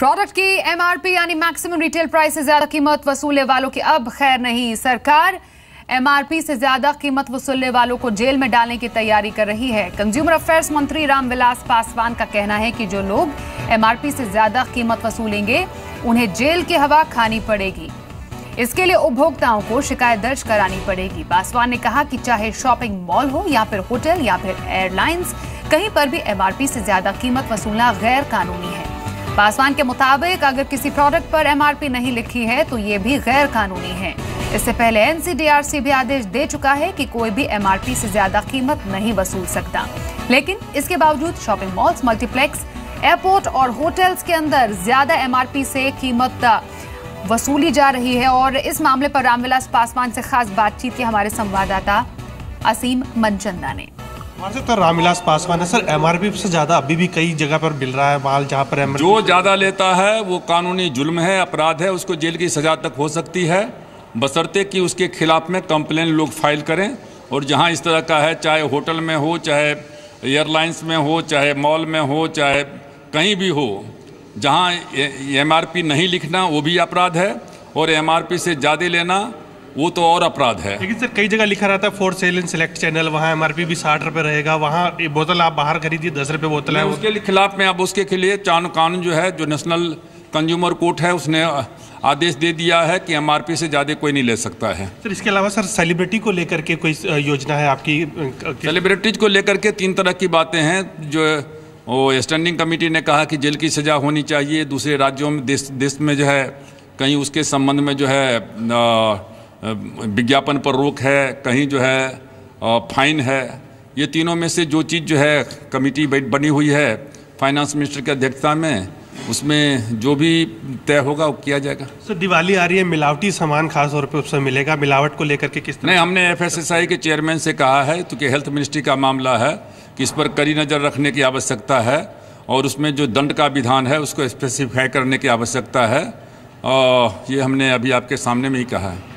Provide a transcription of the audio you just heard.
Product की MRP यानी maximum retail price से ज़्यादा कीमत वसूलने वालों की अब खैर नहीं, सरकार एमआरपी से ज़्यादा कीमत वसूलने वालों को जेल में डालने की तैयारी कर रही है। कंज्यूमर अफेयर्स मंत्री रामविलास पासवान का कहना है कि जो लोग एमआरपी से ज़्यादा कीमत वसूलेंगे, उन्हें जेल की हवा खानी पड़ेगी। इसके लिए उपभोक्ताओं को शिकायत दर्ज करानी पड़ेगी। पासवान ने कहा कि चाहे शॉपिंग मॉल हो या फिर होटल या फिर एयरलाइंस, कहीं पर भी एमआरपी से ज़्यादा कीमत वसूलना गैर कानूनी है। पासवान के मुताबिक, अगर किसी प्रोडक्ट पर एमआरपी नहीं लिखी है तो ये भी गैर कानूनी है। इससे पहले एनसीडीआरसी भी आदेश दे चुका है कि कोई भी एमआरपी से ज़्यादा कीमत नहीं वसूल सकता। लेकिन इसके बावजूद शॉपिंग मॉल्स मल्टीप्लेक्स एयरपोर्ट और होटल्स के अंदर ज़्यादा एमआरपी से कीमत वसूली जा रही है। और इस मामले पर रामविलास पासवान से खास बातचीत की हमारे संवाददाता असीम मनचंदा ने। हमारे तो रामविलास पासवान है। सर एमआरपी से ज़्यादा अभी भी कई जगह पर मिल रहा है माल जहाँ पर जो ज़्यादा लेता है, वो कानूनी जुल्म है, अपराध है, उसको जेल की सज़ा तक हो सकती है। बशर्ते कि उसके खिलाफ में कंप्लेन लोग फ़ाइल करें और जहाँ इस तरह का है, चाहे होटल में हो, चाहे एयरलाइंस में हो, चाहे मॉल में हो, चाहे कहीं भी हो, जहाँ एमआरपी नहीं लिखना, वो भी अपराध है। और एमआरपी से ज़्यादा लेना वो तो और अपराध है। लेकिन सर कई जगह लिखा रहता है for sale in select channel वहाँ एमआरपी भी साठ रुपए रहेगा वहाँ बोतल आप बाहर खरीदिए दस रुपए बोतल है। उसके खिलाफ में अब उसके लिए चान कानून जो है जो नेशनल कंज्यूमर कोर्ट है उसने आदेश दे दिया है कि एमआरपी से ज़्यादा कोई नहीं ले सकता है। सर इसके अलावा सर सेलिब्रिटी को लेकर के कोई योजना है आपकी सेलिब्रिटीज को लेकर के तीन तरह की बातें हैं जो वो स्टैंडिंग कमेटी ने कहा कि जेल की सज़ा होनी चाहिए दूसरे राज्यों में देश देश में जो है कहीं उसके संबंध में जो है विज्ञापन पर रोक है कहीं जो है फाइन है। ये तीनों में से जो चीज़ जो है कमेटी बनी हुई है फाइनेंस मिनिस्टर की अध्यक्षता में उसमें जो भी तय होगा वो किया जाएगा। सर दिवाली आ रही है मिलावटी सामान खास तौर पे उससे मिलेगा। मिलावट को लेकर के किस तरह? नहीं हमने एफएसएसआई के चेयरमैन से कहा है क्योंकि हेल्थ मिनिस्ट्री का मामला है कि इस पर कड़ी नज़र रखने की आवश्यकता है और उसमें जो दंड का विधान है उसको स्पेसिफाई करने की आवश्यकता है। और ये हमने अभी आपके सामने में ही कहा है।